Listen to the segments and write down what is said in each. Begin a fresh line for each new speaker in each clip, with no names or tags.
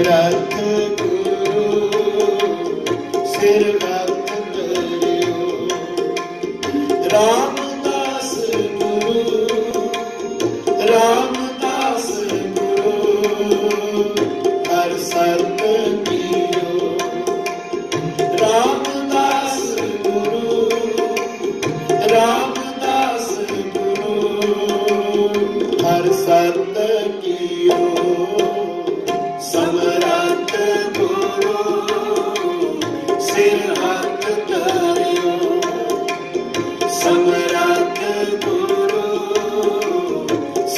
ਰਤ ਕੋ ਸਿਰ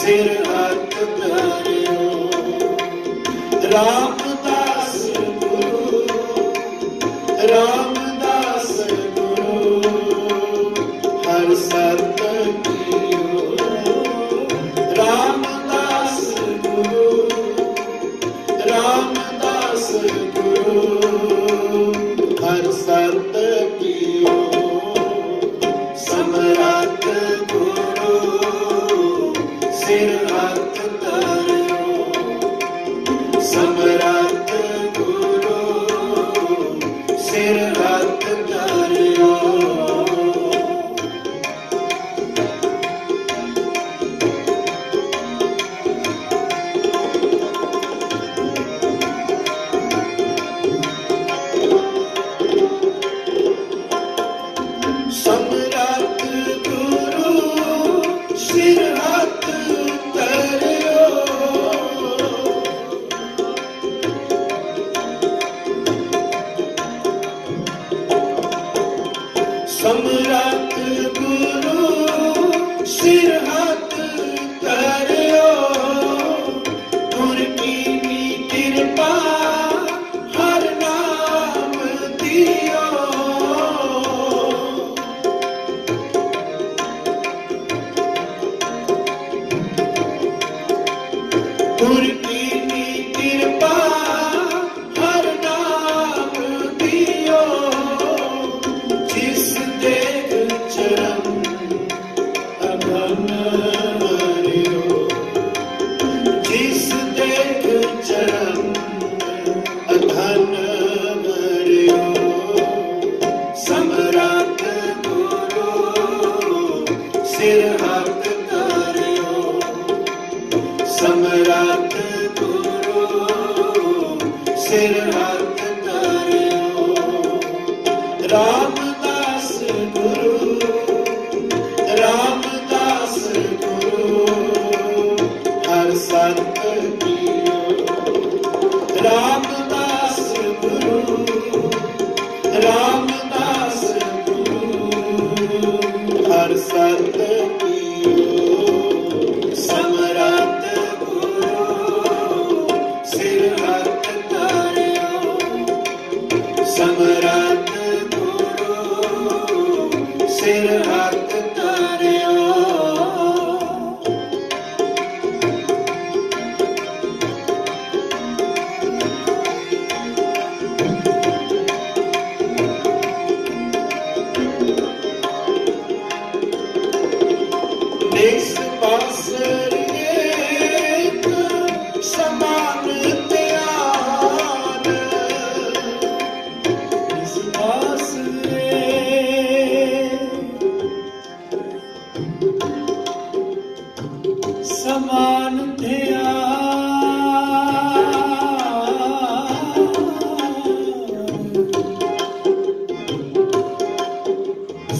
फिर हक भरियो राम later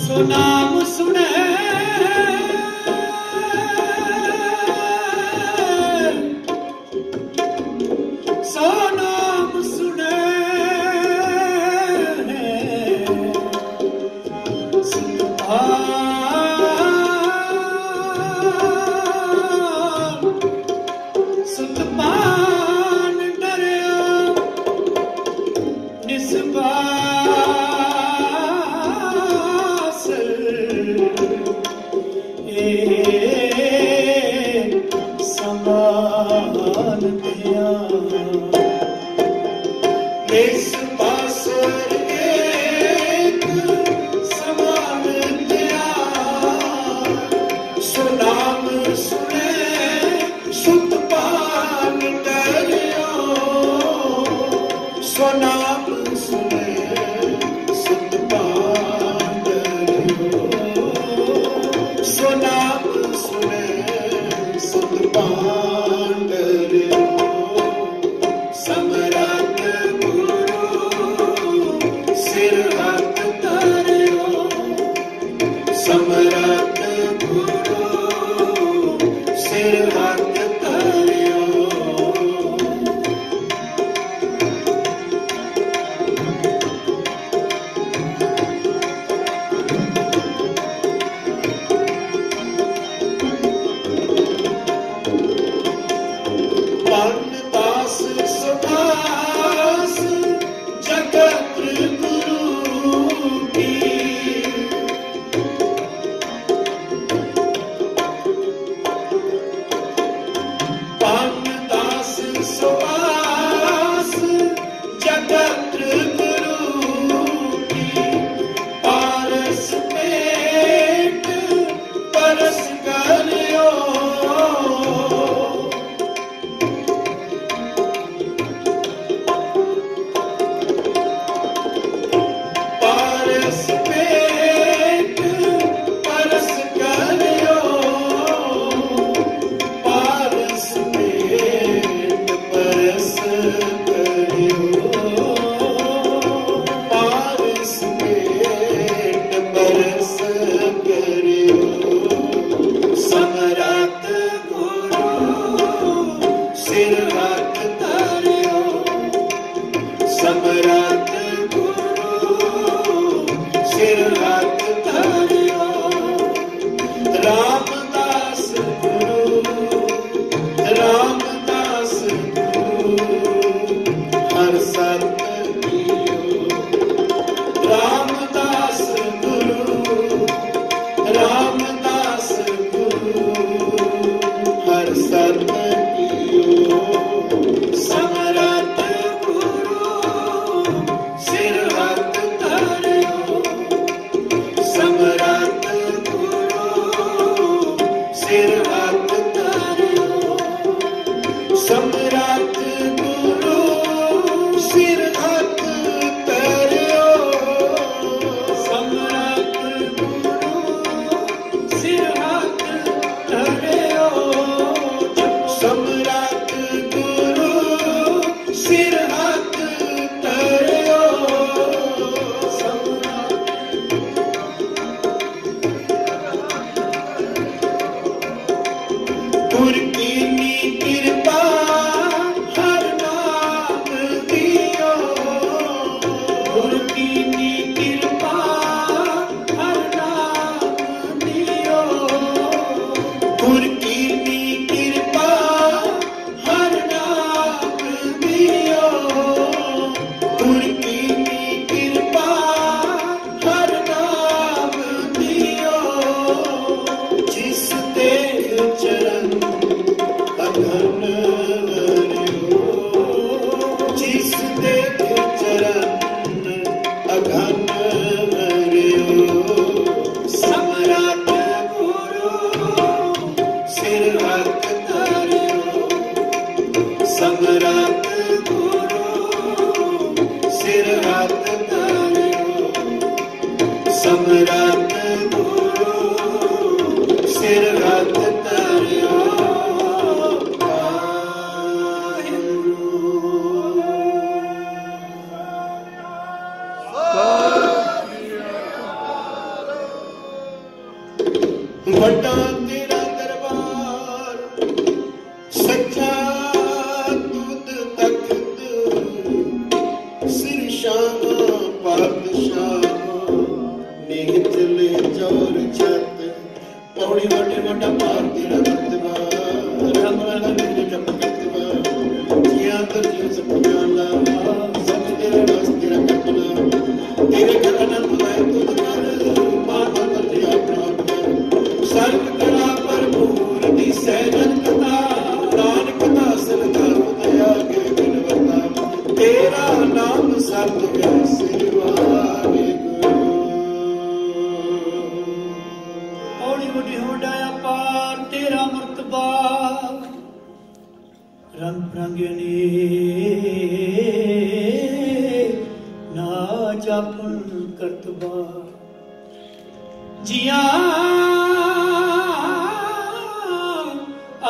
सुनाम सुने Please. ਗੁਰ ਕੀਨੀ ਸਮਰਤ ਗੁਰੂ ਸਿਰ ਹੱਥ ਧਰਿਓ ਤੇਰਾ
ਮਰਤਬਾ ਰੰਗ ਰੰਗਨੇ ਆਪਨ ਕਰਤਬਾ ਜੀਆ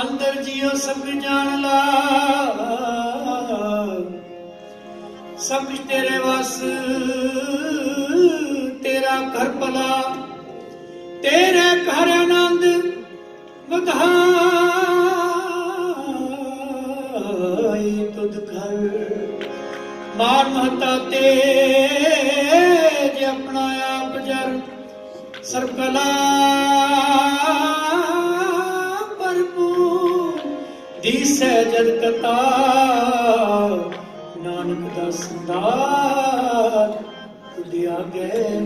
ਅੰਦਰ ਜਿਉ ਸਭ ਜਾਣ ਲਾ ਸਭ ਤੇਰੇ ਵਸ, ਤੇਰਾ ਘਰ ਭਲਾ। ਤੇਰੇ ਘਰ ਆਨੰਦ ਵਧਾਈ ਮਾਰ ਮਹਤਾ ਤੇ ਜੇ ਆਪਣਾ ਆਪ ਜਰ ਸਰਬ ਕਲਾ ਭਰਪੂਰ। ਦੀਸੈ ਜਦ ਕਤਾ ਨਾਨਕ ਦਾ ਸੰਦਾਰ ਤੁਧ ਆਗੇ